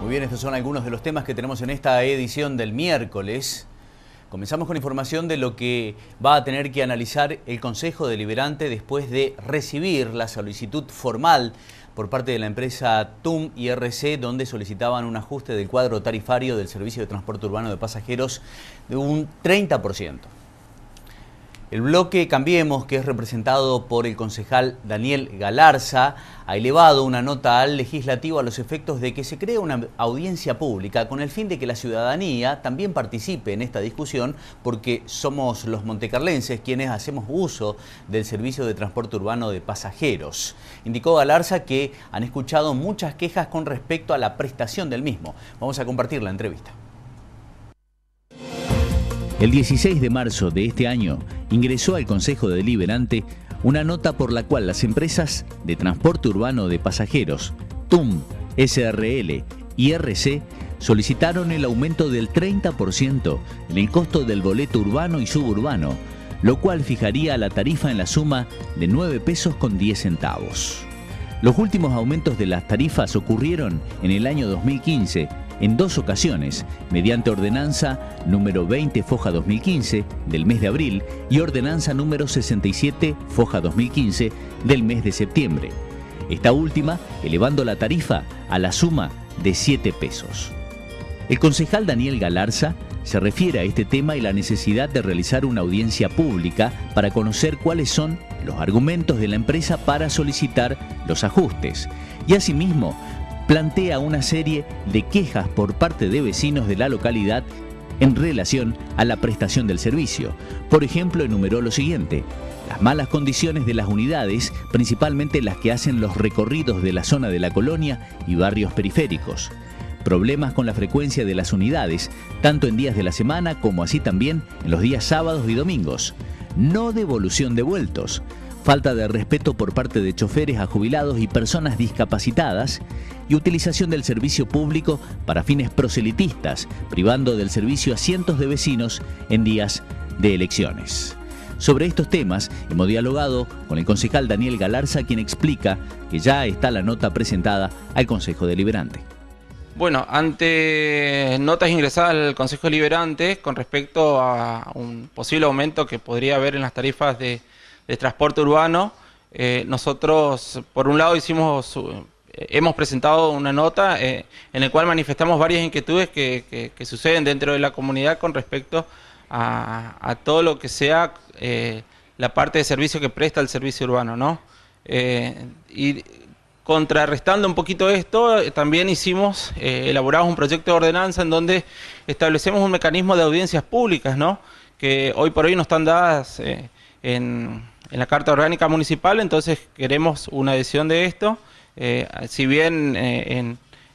Muy bien, estos son algunos de los temas que tenemos en esta edición del miércoles. Comenzamos con información de lo que va a tener que analizar el Consejo Deliberante después de recibir la solicitud formal por parte de la empresa TUM y RC, donde solicitaban un ajuste del cuadro tarifario del servicio de transporte urbano de pasajeros de un 30%. El bloque Cambiemos, que es representado por el concejal Daniel Galarza, ha elevado una nota al legislativo a los efectos de que se cree una audiencia pública con el fin de que la ciudadanía también participe en esta discusión porque somos los montecarlenses quienes hacemos uso del servicio de transporte urbano de pasajeros. Indicó Galarza que han escuchado muchas quejas con respecto a la prestación del mismo. Vamos a compartir la entrevista. El 16 de marzo de este año ingresó al Consejo Deliberante una nota por la cual las empresas de transporte urbano de pasajeros, TUM, SRL y RC, solicitaron el aumento del 30% en el costo del boleto urbano y suburbano, lo cual fijaría la tarifa en la suma de 9 pesos con 10 centavos. Los últimos aumentos de las tarifas ocurrieron en el año 2015 en dos ocasiones, mediante ordenanza número 20 Foja 2015 del mes de abril y ordenanza número 67 Foja 2015 del mes de septiembre. Esta última elevando la tarifa a la suma de 7 pesos. El concejal Daniel Galarza se refiere a este tema y la necesidad de realizar una audiencia pública para conocer cuáles son los argumentos de la empresa para solicitar los ajustes y asimismo plantea una serie de quejas por parte de vecinos de la localidad en relación a la prestación del servicio. Por ejemplo, enumeró lo siguiente. Las malas condiciones de las unidades, principalmente las que hacen los recorridos de la zona de la colonia y barrios periféricos. Problemas con la frecuencia de las unidades, tanto en días de la semana como así también en los días sábados y domingos. No devolución de vueltos falta de respeto por parte de choferes a jubilados y personas discapacitadas y utilización del servicio público para fines proselitistas, privando del servicio a cientos de vecinos en días de elecciones. Sobre estos temas hemos dialogado con el concejal Daniel Galarza, quien explica que ya está la nota presentada al Consejo Deliberante. Bueno, ante notas ingresadas al Consejo Deliberante con respecto a un posible aumento que podría haber en las tarifas de transporte urbano, eh, nosotros por un lado hicimos, hemos presentado una nota eh, en la cual manifestamos varias inquietudes que, suceden dentro de la comunidad con respecto a, todo lo que sea la parte de servicio que presta el servicio urbano, ¿no? y contrarrestando un poquito esto, también hicimos, elaboramos un proyecto de ordenanza en donde establecemos un mecanismo de audiencias públicas, ¿no? Que hoy por hoy no están dadas en en la Carta Orgánica Municipal, entonces queremos una adhesión de esto. Eh, si bien eh,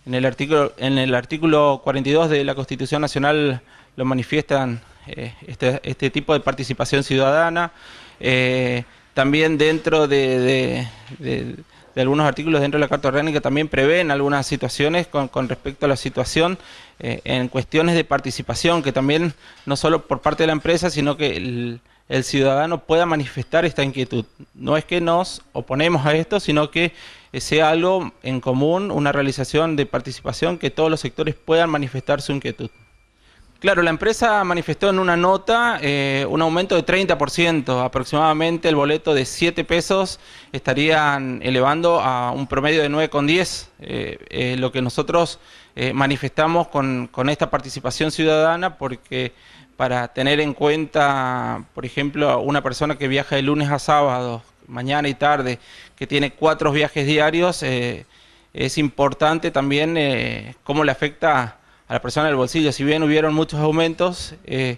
en, el artículo, en el artículo 42 de la Constitución Nacional lo manifiestan eh, este, este, tipo de participación ciudadana, también dentro de, algunos artículos dentro de la Carta Orgánica también prevén algunas situaciones con, con respecto a la situación en cuestiones de participación, que también no solo por parte de la empresa, sino que el, el ciudadano pueda manifestar esta inquietud. No es que nos oponemos a esto, sino que sea algo en común, una realización de participación, que todos los sectores puedan manifestar su inquietud. Claro, la empresa manifestó en una nota eh, un aumento de 30%, aproximadamente el boleto de 7 pesos estarían elevando a un promedio de 9,10, eh, eh, lo que nosotros eh, manifestamos con esta participación ciudadana porque para tener en cuenta, por ejemplo, una persona que viaja de lunes a sábado, mañana y tarde, que tiene cuatro viajes diarios, eh, es importante también eh, cómo le afecta a la persona del bolsillo. Si bien hubieron muchos aumentos, eh,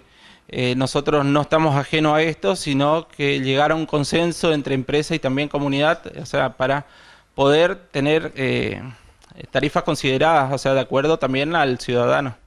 nosotros no estamos ajenos a esto, sino que llegar a un consenso entre empresa y también comunidad, o sea, para poder tener tarifas consideradas, o sea, de acuerdo también al ciudadano.